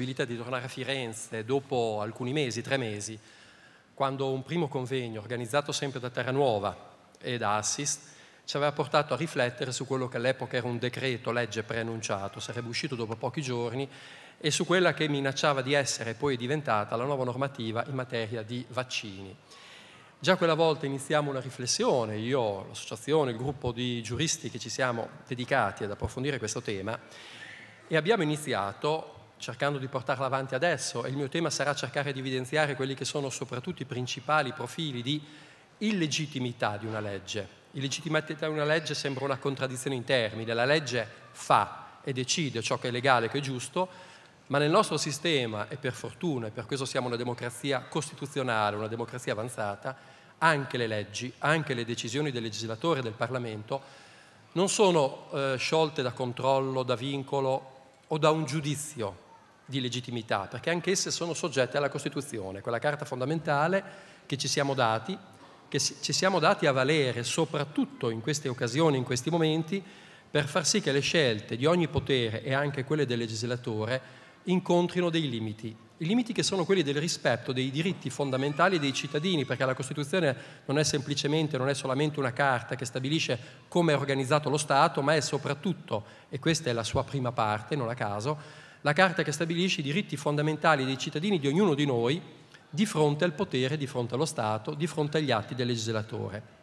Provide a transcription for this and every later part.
possibilità di tornare a Firenze dopo alcuni mesi, tre mesi, quando un primo convegno organizzato sempre da Terranuova e da Assist ci aveva portato a riflettere su quello che all'epoca era un decreto legge preannunciato, sarebbe uscito dopo pochi giorni, e su quella che minacciava di essere poi diventata la nuova normativa in materia di vaccini. Già quella volta iniziamo una riflessione, io, l'associazione, il gruppo di giuristi che ci siamo dedicati ad approfondire questo tema e abbiamo iniziato cercando di portarla avanti adesso. E il mio tema sarà cercare di evidenziare quelli che sono soprattutto i principali profili di illegittimità di una legge. Illegittimità di una legge sembra una contraddizione in termini, la legge fa e decide ciò che è legale che è giusto, ma nel nostro sistema, e per fortuna, e per questo siamo una democrazia costituzionale, una democrazia avanzata, anche le leggi, anche le decisioni del legislatore e del Parlamento non sono eh, sciolte da controllo, da vincolo o da un giudizio di legittimità, perché anche esse sono soggette alla Costituzione, quella carta fondamentale che ci siamo dati, che ci siamo dati a valere soprattutto in queste occasioni, in questi momenti, per far sì che le scelte di ogni potere e anche quelle del legislatore incontrino dei limiti. I limiti che sono quelli del rispetto dei diritti fondamentali dei cittadini, perché la Costituzione non è semplicemente, non è solamente una carta che stabilisce come è organizzato lo Stato, ma è soprattutto, e questa è la sua prima parte, non a caso, la carta che stabilisce i diritti fondamentali dei cittadini di ognuno di noi di fronte al potere, di fronte allo Stato, di fronte agli atti del legislatore.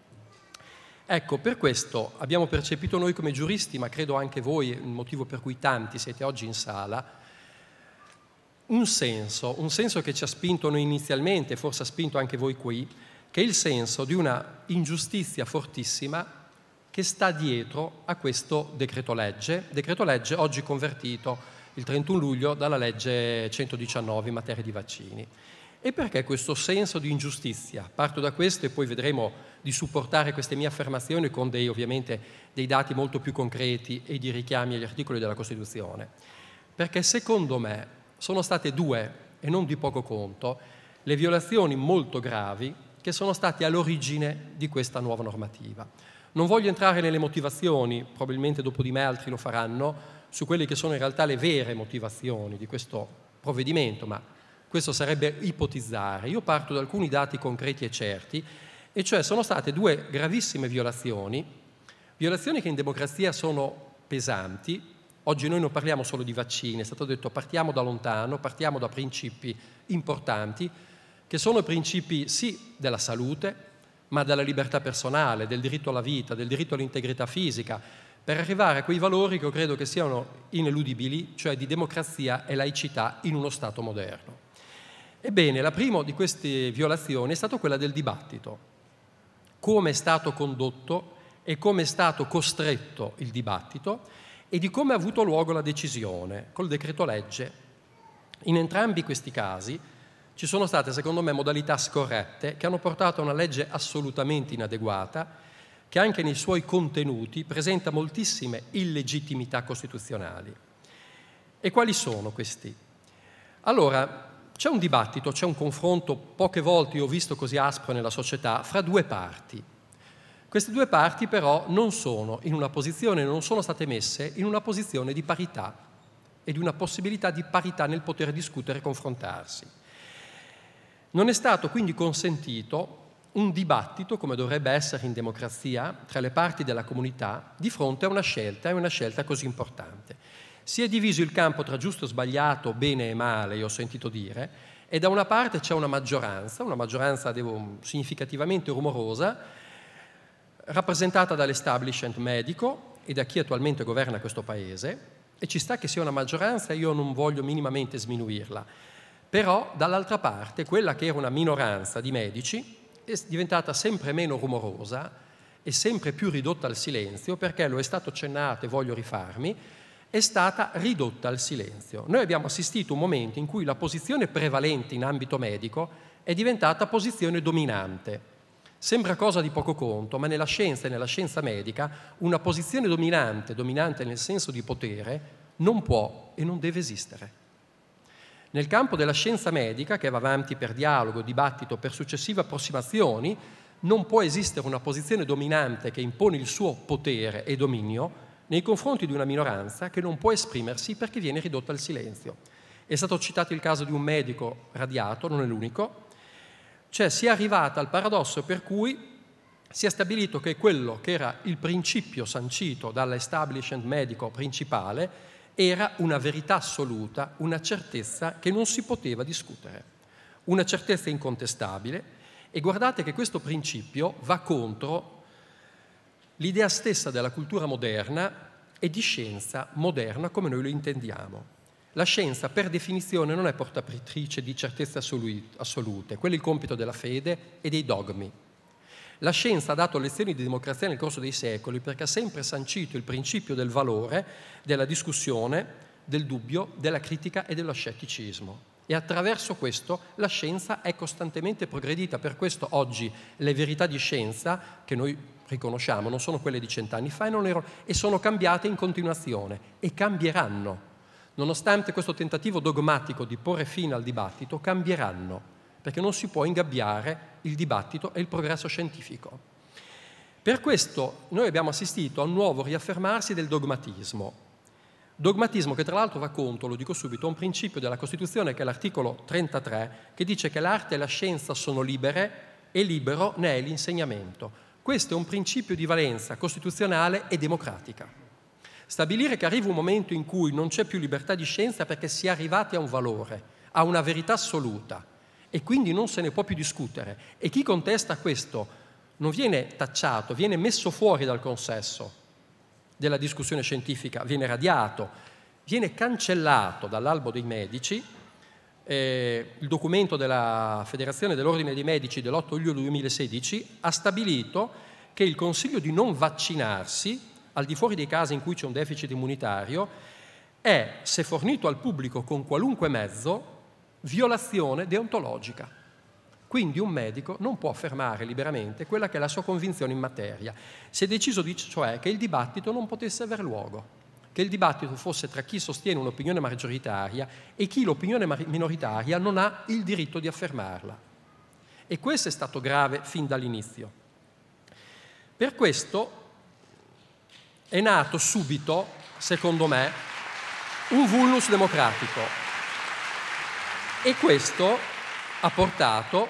Ecco, per questo abbiamo percepito noi come giuristi, ma credo anche voi, il motivo per cui tanti siete oggi in sala, un senso, un senso che ci ha spinto noi inizialmente, forse ha spinto anche voi qui, che è il senso di una ingiustizia fortissima che sta dietro a questo decreto legge, decreto legge oggi convertito il 31 luglio dalla legge 119 in materia di vaccini. E perché questo senso di ingiustizia? Parto da questo e poi vedremo di supportare queste mie affermazioni con dei, ovviamente dei dati molto più concreti e di richiami agli articoli della Costituzione. Perché secondo me sono state due, e non di poco conto, le violazioni molto gravi che sono state all'origine di questa nuova normativa. Non voglio entrare nelle motivazioni, probabilmente dopo di me altri lo faranno, su quelle che sono in realtà le vere motivazioni di questo provvedimento, ma questo sarebbe ipotizzare. Io parto da alcuni dati concreti e certi, e cioè sono state due gravissime violazioni, violazioni che in democrazia sono pesanti, Oggi noi non parliamo solo di vaccini, è stato detto partiamo da lontano, partiamo da principi importanti, che sono principi sì della salute, ma della libertà personale, del diritto alla vita, del diritto all'integrità fisica, per arrivare a quei valori che io credo che siano ineludibili, cioè di democrazia e laicità in uno Stato moderno. Ebbene, la prima di queste violazioni è stata quella del dibattito. Come è stato condotto e come è stato costretto il dibattito e di come ha avuto luogo la decisione col decreto legge. In entrambi questi casi ci sono state, secondo me, modalità scorrette che hanno portato a una legge assolutamente inadeguata, che anche nei suoi contenuti presenta moltissime illegittimità costituzionali. E quali sono questi? Allora, c'è un dibattito, c'è un confronto, poche volte io ho visto così aspro nella società, fra due parti. Queste due parti però non sono in una posizione, non sono state messe in una posizione di parità e di una possibilità di parità nel poter discutere e confrontarsi. Non è stato quindi consentito un dibattito, come dovrebbe essere in democrazia, tra le parti della comunità di fronte a una scelta, e una scelta così importante. Si è diviso il campo tra giusto e sbagliato, bene e male, io ho sentito dire, e da una parte c'è una maggioranza, una maggioranza devo, significativamente rumorosa, rappresentata dall'establishment medico e da chi attualmente governa questo Paese, e ci sta che sia una maggioranza, io non voglio minimamente sminuirla, però dall'altra parte quella che era una minoranza di medici è diventata sempre meno rumorosa e sempre più ridotta al silenzio, perché lo è stato accennato e voglio rifarmi, è stata ridotta al silenzio. Noi abbiamo assistito a un momento in cui la posizione prevalente in ambito medico è diventata posizione dominante Sembra cosa di poco conto, ma nella scienza e nella scienza medica una posizione dominante, dominante nel senso di potere, non può e non deve esistere. Nel campo della scienza medica, che va avanti per dialogo, dibattito, per successive approssimazioni, non può esistere una posizione dominante che impone il suo potere e dominio nei confronti di una minoranza che non può esprimersi perché viene ridotta al silenzio. È stato citato il caso di un medico radiato, non è l'unico, cioè si è arrivata al paradosso per cui si è stabilito che quello che era il principio sancito dall'establishment medico principale era una verità assoluta, una certezza che non si poteva discutere, una certezza incontestabile e guardate che questo principio va contro l'idea stessa della cultura moderna e di scienza moderna come noi lo intendiamo. La scienza per definizione non è portatrice di certezze assolute, quello è il compito della fede e dei dogmi. La scienza ha dato lezioni di democrazia nel corso dei secoli perché ha sempre sancito il principio del valore, della discussione, del dubbio, della critica e dello scetticismo. E attraverso questo la scienza è costantemente progredita. Per questo oggi le verità di scienza, che noi riconosciamo, non sono quelle di cent'anni fa e, erano, e sono cambiate in continuazione e cambieranno. Nonostante questo tentativo dogmatico di porre fine al dibattito, cambieranno perché non si può ingabbiare il dibattito e il progresso scientifico. Per questo noi abbiamo assistito a un nuovo riaffermarsi del dogmatismo. Dogmatismo che tra l'altro va contro, lo dico subito, a un principio della Costituzione che è l'articolo 33, che dice che l'arte e la scienza sono libere e libero ne è l'insegnamento. Questo è un principio di valenza costituzionale e democratica. Stabilire che arriva un momento in cui non c'è più libertà di scienza perché si è arrivati a un valore, a una verità assoluta, e quindi non se ne può più discutere. E chi contesta questo non viene tacciato, viene messo fuori dal consesso della discussione scientifica, viene radiato, viene cancellato dall'albo dei medici. Eh, il documento della Federazione dell'Ordine dei Medici dell'8 luglio 2016 ha stabilito che il consiglio di non vaccinarsi, al di fuori dei casi in cui c'è un deficit immunitario, è, se fornito al pubblico con qualunque mezzo, violazione deontologica. Quindi un medico non può affermare liberamente quella che è la sua convinzione in materia. Si è deciso cioè che il dibattito non potesse aver luogo, che il dibattito fosse tra chi sostiene un'opinione maggioritaria e chi l'opinione minoritaria non ha il diritto di affermarla. E questo è stato grave fin dall'inizio. Per questo è nato subito, secondo me, un vulnus democratico e questo ha portato,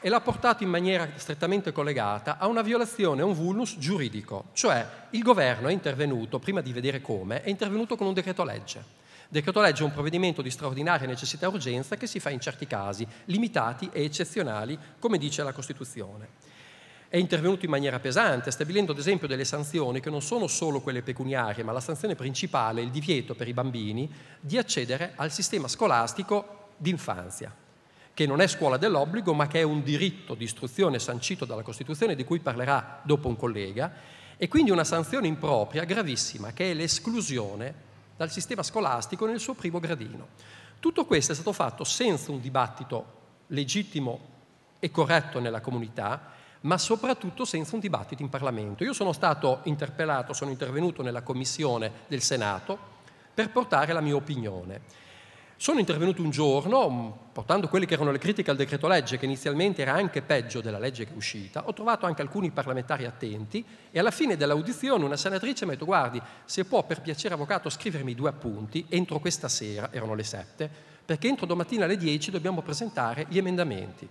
e l'ha portato in maniera strettamente collegata, a una violazione, a un vulnus giuridico. Cioè il governo è intervenuto, prima di vedere come, è intervenuto con un decreto legge. Decreto legge è un provvedimento di straordinaria necessità e urgenza che si fa in certi casi, limitati e eccezionali, come dice la Costituzione è intervenuto in maniera pesante, stabilendo ad esempio delle sanzioni che non sono solo quelle pecuniarie, ma la sanzione principale, il divieto per i bambini di accedere al sistema scolastico d'infanzia, che non è scuola dell'obbligo, ma che è un diritto di istruzione sancito dalla Costituzione, di cui parlerà dopo un collega, e quindi una sanzione impropria gravissima, che è l'esclusione dal sistema scolastico nel suo primo gradino. Tutto questo è stato fatto senza un dibattito legittimo e corretto nella comunità, ma soprattutto senza un dibattito in Parlamento. Io sono stato interpellato, sono intervenuto nella commissione del Senato per portare la mia opinione. Sono intervenuto un giorno, mm, portando quelle che erano le critiche al decreto legge, che inizialmente era anche peggio della legge che è uscita, ho trovato anche alcuni parlamentari attenti e alla fine dell'audizione una senatrice mi ha detto guardi, se può per piacere avvocato scrivermi due appunti entro questa sera, erano le sette, perché entro domattina alle dieci dobbiamo presentare gli emendamenti.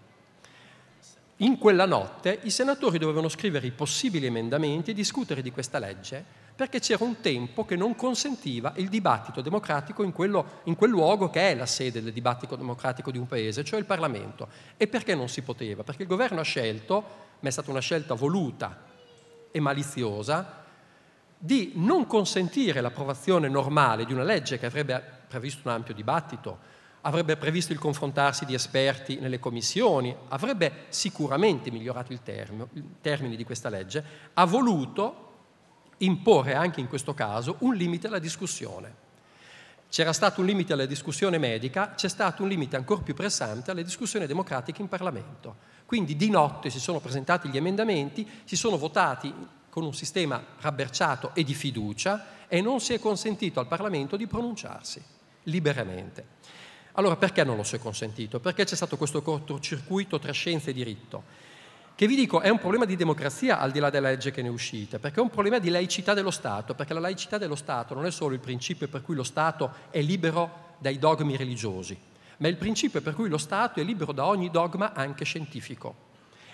In quella notte i senatori dovevano scrivere i possibili emendamenti e discutere di questa legge perché c'era un tempo che non consentiva il dibattito democratico in, quello, in, quel luogo che è la sede del dibattito democratico di un paese, cioè il Parlamento. E perché non si poteva? Perché il governo ha scelto, ma è stata una scelta voluta e maliziosa, di non consentire l'approvazione normale di una legge che avrebbe previsto un ampio dibattito, avrebbe previsto il confrontarsi di esperti nelle commissioni, avrebbe sicuramente migliorato il termine di questa legge, ha voluto imporre anche in questo caso un limite alla discussione. C'era stato un limite alla discussione medica, c'è stato un limite ancora più pressante alle discussioni democratiche in Parlamento. Quindi di notte si sono presentati gli emendamenti, si sono votati con un sistema rabberciato e di fiducia e non si è consentito al Parlamento di pronunciarsi liberamente. Allora perché non lo si è consentito? Perché c'è stato questo cortocircuito tra scienza e diritto che vi dico è un problema di democrazia al di là della legge che ne è uscita, perché è un problema di laicità dello Stato, perché la laicità dello Stato non è solo il principio per cui lo Stato è libero dai dogmi religiosi, ma è il principio per cui lo Stato è libero da ogni dogma anche scientifico.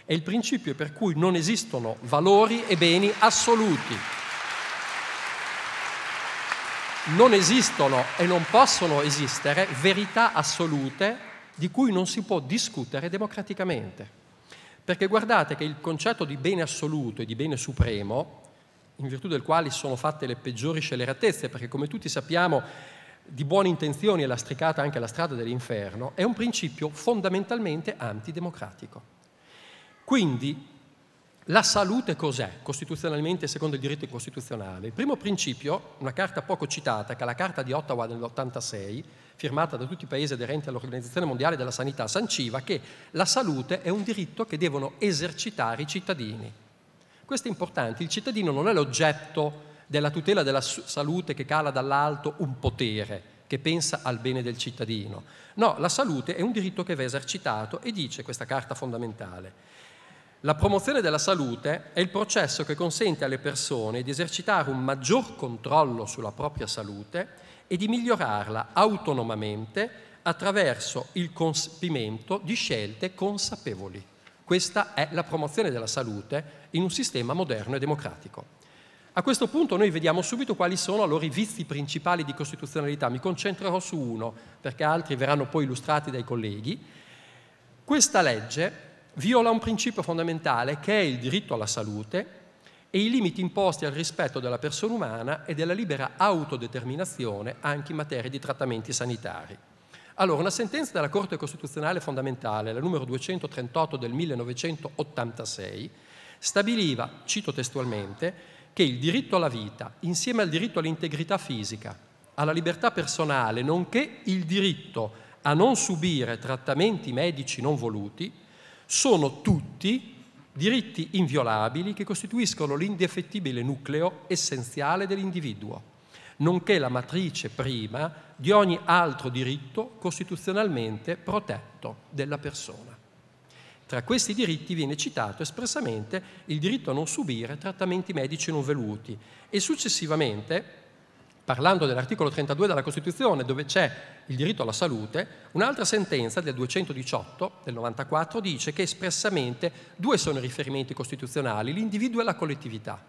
È il principio per cui non esistono valori e beni assoluti. Non esistono e non possono esistere verità assolute di cui non si può discutere democraticamente. Perché guardate che il concetto di bene assoluto e di bene supremo, in virtù del quale sono fatte le peggiori scelleratezze, perché come tutti sappiamo di buone intenzioni è lastricata anche la strada dell'inferno, è un principio fondamentalmente antidemocratico. Quindi la salute cos'è costituzionalmente secondo il diritto costituzionale? Il primo principio, una carta poco citata, che è la Carta di Ottawa dell'86, firmata da tutti i paesi aderenti all'Organizzazione Mondiale della Sanità, sanciva che la salute è un diritto che devono esercitare i cittadini. Questo è importante, il cittadino non è l'oggetto della tutela della salute che cala dall'alto un potere che pensa al bene del cittadino. No, la salute è un diritto che va esercitato e dice questa carta fondamentale. La promozione della salute è il processo che consente alle persone di esercitare un maggior controllo sulla propria salute e di migliorarla autonomamente attraverso il compimento di scelte consapevoli. Questa è la promozione della salute in un sistema moderno e democratico. A questo punto noi vediamo subito quali sono allora i vizi principali di costituzionalità. Mi concentrerò su uno, perché altri verranno poi illustrati dai colleghi. Questa legge viola un principio fondamentale che è il diritto alla salute e i limiti imposti al rispetto della persona umana e della libera autodeterminazione anche in materia di trattamenti sanitari. Allora, una sentenza della Corte Costituzionale fondamentale, la numero 238 del 1986, stabiliva, cito testualmente, che il diritto alla vita, insieme al diritto all'integrità fisica, alla libertà personale, nonché il diritto a non subire trattamenti medici non voluti, sono tutti diritti inviolabili che costituiscono l'indefettibile nucleo essenziale dell'individuo, nonché la matrice prima di ogni altro diritto costituzionalmente protetto della persona. Tra questi diritti viene citato espressamente il diritto a non subire trattamenti medici non voluti e successivamente parlando dell'articolo 32 della Costituzione, dove c'è il diritto alla salute, un'altra sentenza del 218 del 94 dice che espressamente due sono i riferimenti costituzionali, l'individuo e la collettività.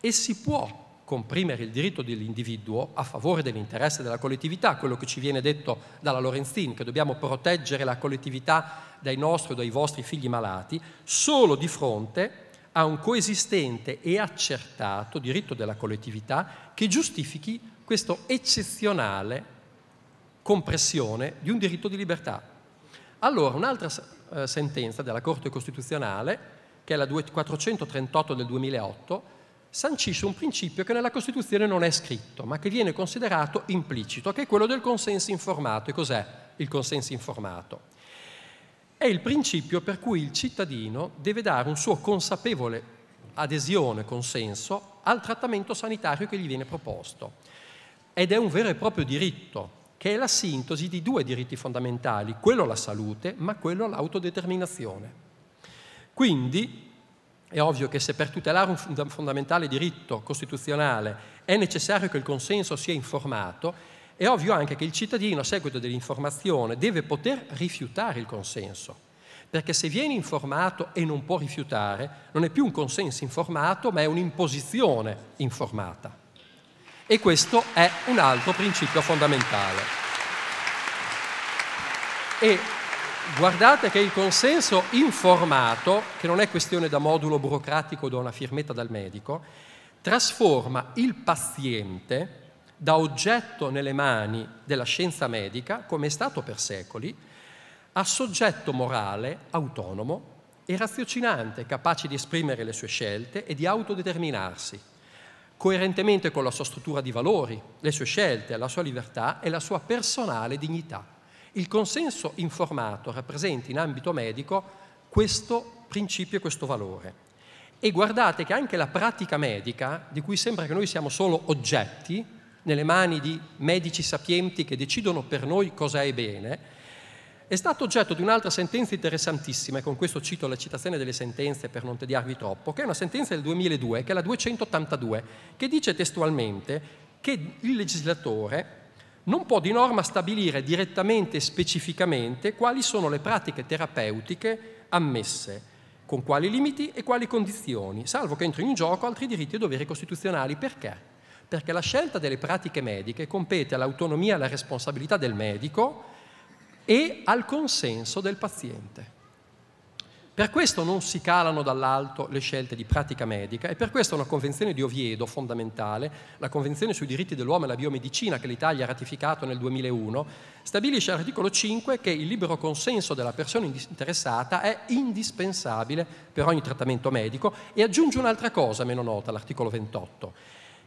E si può comprimere il diritto dell'individuo a favore dell'interesse della collettività, quello che ci viene detto dalla Lorenzin, che dobbiamo proteggere la collettività dai nostri o dai vostri figli malati, solo di fronte a un coesistente e accertato diritto della collettività che giustifichi questa eccezionale compressione di un diritto di libertà. Allora, un'altra eh, sentenza della Corte Costituzionale, che è la 438 del 2008, sancisce un principio che nella Costituzione non è scritto, ma che viene considerato implicito, che è quello del consenso informato. E cos'è il consenso informato? È il principio per cui il cittadino deve dare un suo consapevole adesione, consenso al trattamento sanitario che gli viene proposto. Ed è un vero e proprio diritto, che è la sintesi di due diritti fondamentali, quello alla salute, ma quello all'autodeterminazione. Quindi è ovvio che se per tutelare un fondamentale diritto costituzionale è necessario che il consenso sia informato, è ovvio anche che il cittadino a seguito dell'informazione deve poter rifiutare il consenso, perché se viene informato e non può rifiutare, non è più un consenso informato, ma è un'imposizione informata. E questo è un altro principio fondamentale. E guardate che il consenso informato, che non è questione da modulo burocratico o da una firmetta dal medico, trasforma il paziente da oggetto nelle mani della scienza medica, come è stato per secoli, a soggetto morale autonomo e raziocinante, capace di esprimere le sue scelte e di autodeterminarsi, coerentemente con la sua struttura di valori, le sue scelte, la sua libertà e la sua personale dignità. Il consenso informato rappresenta in ambito medico questo principio e questo valore. E guardate che anche la pratica medica, di cui sembra che noi siamo solo oggetti, nelle mani di medici sapienti che decidono per noi cosa è bene, è stato oggetto di un'altra sentenza interessantissima, e con questo cito la citazione delle sentenze per non tediarvi troppo, che è una sentenza del 2002, che è la 282, che dice testualmente che il legislatore non può di norma stabilire direttamente e specificamente quali sono le pratiche terapeutiche ammesse, con quali limiti e quali condizioni, salvo che entrino in gioco altri diritti e doveri costituzionali. Perché? Perché la scelta delle pratiche mediche compete all'autonomia e alla responsabilità del medico e al consenso del paziente. Per questo non si calano dall'alto le scelte di pratica medica e per questo una convenzione di Oviedo fondamentale, la Convenzione sui diritti dell'uomo e la biomedicina che l'Italia ha ratificato nel 2001, stabilisce all'articolo 5 che il libero consenso della persona interessata è indispensabile per ogni trattamento medico e aggiunge un'altra cosa meno nota all'articolo 28,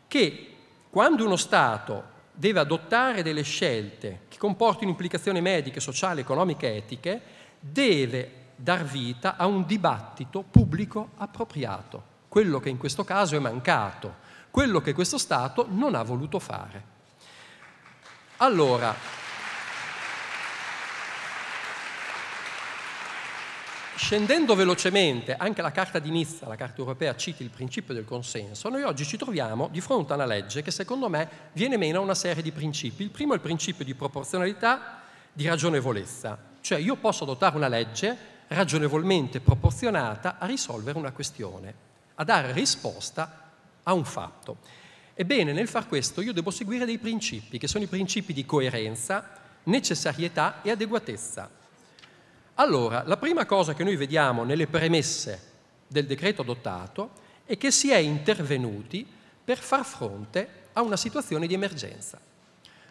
che quando uno Stato deve adottare delle scelte che comportino implicazioni mediche, sociali, economiche etiche, deve dar vita a un dibattito pubblico appropriato, quello che in questo caso è mancato, quello che questo Stato non ha voluto fare. Allora, scendendo velocemente, anche la Carta di Nizza, la Carta europea, cita il principio del consenso, noi oggi ci troviamo di fronte a una legge che secondo me viene meno a una serie di principi. Il primo è il principio di proporzionalità, di ragionevolezza, cioè io posso adottare una legge ragionevolmente proporzionata a risolvere una questione, a dare risposta a un fatto. Ebbene, nel far questo io devo seguire dei principi, che sono i principi di coerenza, necessarietà e adeguatezza. Allora, la prima cosa che noi vediamo nelle premesse del decreto adottato è che si è intervenuti per far fronte a una situazione di emergenza.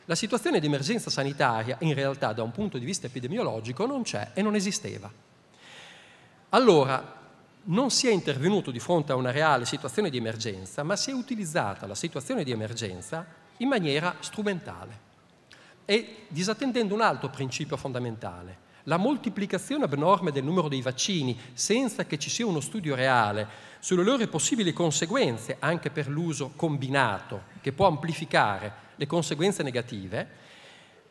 La situazione di emergenza sanitaria in realtà da un punto di vista epidemiologico non c'è e non esisteva. Allora, non si è intervenuto di fronte a una reale situazione di emergenza, ma si è utilizzata la situazione di emergenza in maniera strumentale e disattendendo un altro principio fondamentale, la moltiplicazione abnorme del numero dei vaccini senza che ci sia uno studio reale sulle loro possibili conseguenze anche per l'uso combinato che può amplificare le conseguenze negative,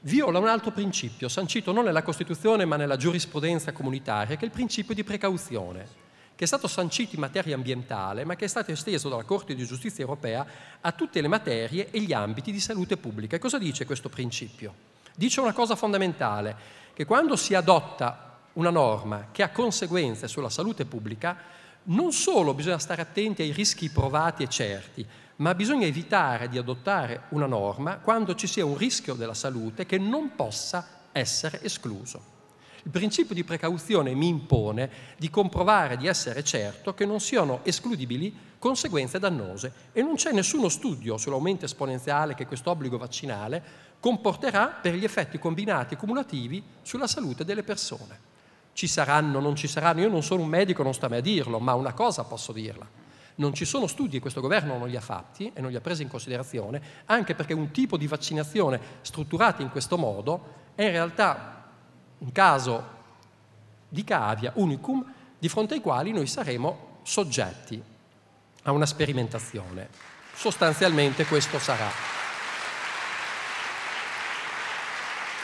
viola un altro principio, sancito non nella Costituzione ma nella giurisprudenza comunitaria, che è il principio di precauzione, che è stato sancito in materia ambientale, ma che è stato esteso dalla Corte di giustizia europea a tutte le materie e gli ambiti di salute pubblica. E cosa dice questo principio? Dice una cosa fondamentale, che quando si adotta una norma che ha conseguenze sulla salute pubblica, non solo bisogna stare attenti ai rischi provati e certi, ma bisogna evitare di adottare una norma quando ci sia un rischio della salute che non possa essere escluso. Il principio di precauzione mi impone di comprovare, di essere certo che non siano escludibili conseguenze dannose e non c'è nessuno studio sull'aumento esponenziale che questo obbligo vaccinale comporterà per gli effetti combinati e cumulativi sulla salute delle persone. Ci saranno, non ci saranno, io non sono un medico, non sta a me a dirlo, ma una cosa posso dirla non ci sono studi e questo governo non li ha fatti e non li ha presi in considerazione, anche perché un tipo di vaccinazione strutturata in questo modo è in realtà un caso di cavia unicum di fronte ai quali noi saremo soggetti a una sperimentazione. Sostanzialmente questo sarà.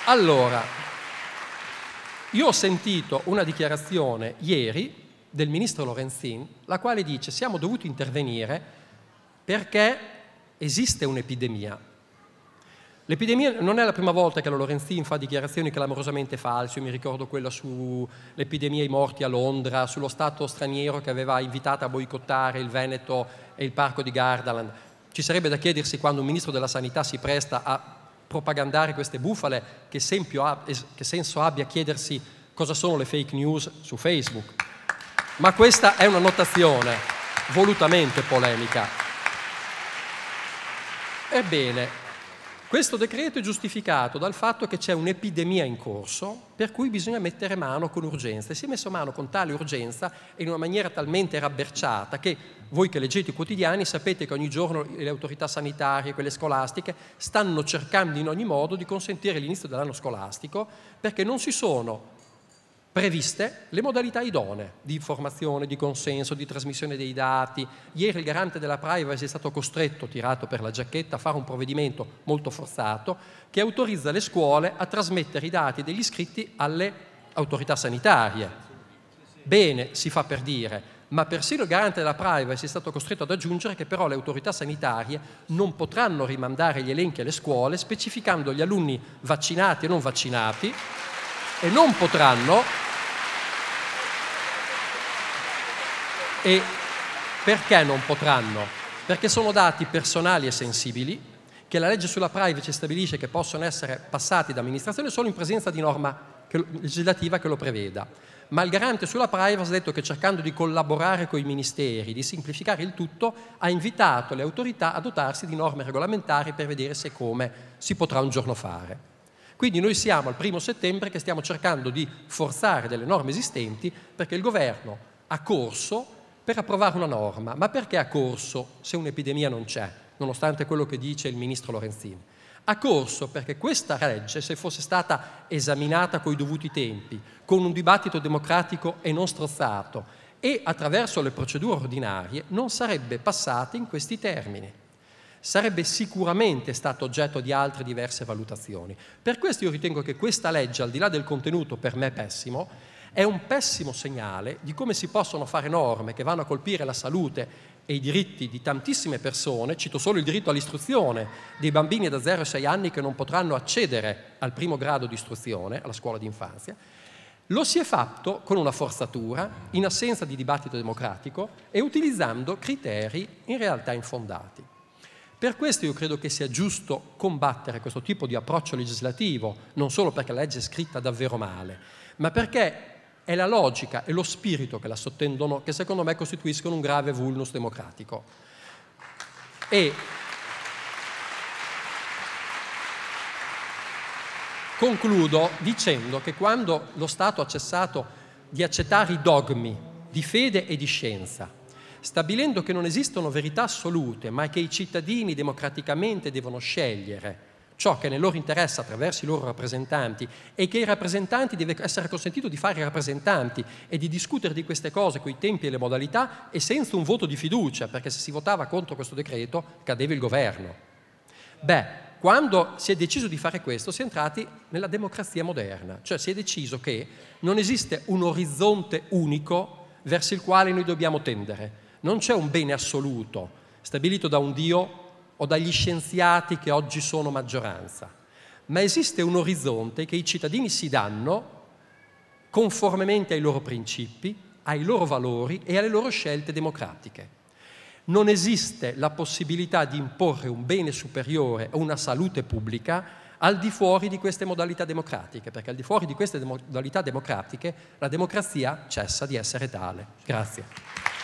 Allora, io ho sentito una dichiarazione ieri del ministro Lorenzin, la quale dice siamo dovuti intervenire perché esiste un'epidemia. L'epidemia non è la prima volta che la Lorenzin fa dichiarazioni clamorosamente false, io mi ricordo quella sull'epidemia ai morti a Londra, sullo Stato straniero che aveva invitato a boicottare il Veneto e il parco di Gardaland. Ci sarebbe da chiedersi quando un ministro della sanità si presta a propagandare queste bufale, che, che senso abbia chiedersi cosa sono le fake news su Facebook. Ma questa è una notazione volutamente polemica. Ebbene, questo decreto è giustificato dal fatto che c'è un'epidemia in corso per cui bisogna mettere mano con urgenza. E si è messo mano con tale urgenza e in una maniera talmente rabberciata che voi che leggete i quotidiani sapete che ogni giorno le autorità sanitarie, quelle scolastiche, stanno cercando in ogni modo di consentire l'inizio dell'anno scolastico perché non si sono previste le modalità idonee di informazione, di consenso, di trasmissione dei dati. Ieri il garante della privacy è stato costretto, tirato per la giacchetta, a fare un provvedimento molto forzato che autorizza le scuole a trasmettere i dati degli iscritti alle autorità sanitarie. Bene, si fa per dire, ma persino il garante della privacy è stato costretto ad aggiungere che però le autorità sanitarie non potranno rimandare gli elenchi alle scuole specificando gli alunni vaccinati e non vaccinati e non potranno e perché non potranno? Perché sono dati personali e sensibili che la legge sulla privacy stabilisce che possono essere passati da amministrazione solo in presenza di norma legislativa che lo preveda. Ma il garante sulla privacy ha detto che cercando di collaborare con i ministeri, di semplificare il tutto, ha invitato le autorità a dotarsi di norme regolamentari per vedere se come si potrà un giorno fare. Quindi noi siamo al primo settembre che stiamo cercando di forzare delle norme esistenti perché il governo ha corso per approvare una norma. Ma perché ha corso se un'epidemia non c'è, nonostante quello che dice il ministro Lorenzini? Ha corso perché questa legge, se fosse stata esaminata coi dovuti tempi, con un dibattito democratico e non strozzato e attraverso le procedure ordinarie, non sarebbe passata in questi termini. Sarebbe sicuramente stato oggetto di altre diverse valutazioni. Per questo io ritengo che questa legge, al di là del contenuto per me pessimo, è un pessimo segnale di come si possono fare norme che vanno a colpire la salute e i diritti di tantissime persone, cito solo il diritto all'istruzione dei bambini da 0 a 6 anni che non potranno accedere al primo grado di istruzione, alla scuola d'infanzia, lo si è fatto con una forzatura, in assenza di dibattito democratico e utilizzando criteri in realtà infondati. Per questo io credo che sia giusto combattere questo tipo di approccio legislativo, non solo perché la legge è scritta davvero male, ma perché è la logica e lo spirito che la sottendono che secondo me costituiscono un grave vulnus democratico. E concludo dicendo che quando lo Stato ha cessato di accettare i dogmi di fede e di scienza, stabilendo che non esistono verità assolute, ma che i cittadini democraticamente devono scegliere ciò che nel loro interesse attraverso i loro rappresentanti e che i rappresentanti deve essere consentito di fare i rappresentanti e di discutere di queste cose con i tempi e le modalità e senza un voto di fiducia, perché se si votava contro questo decreto cadeva il governo. Beh, quando si è deciso di fare questo si è entrati nella democrazia moderna, cioè si è deciso che non esiste un orizzonte unico verso il quale noi dobbiamo tendere, non c'è un bene assoluto stabilito da un Dio o dagli scienziati che oggi sono maggioranza, ma esiste un orizzonte che i cittadini si danno conformemente ai loro principi, ai loro valori e alle loro scelte democratiche. Non esiste la possibilità di imporre un bene superiore o una salute pubblica al di fuori di queste modalità democratiche, perché al di fuori di queste modalità democratiche la democrazia cessa di essere tale. Grazie.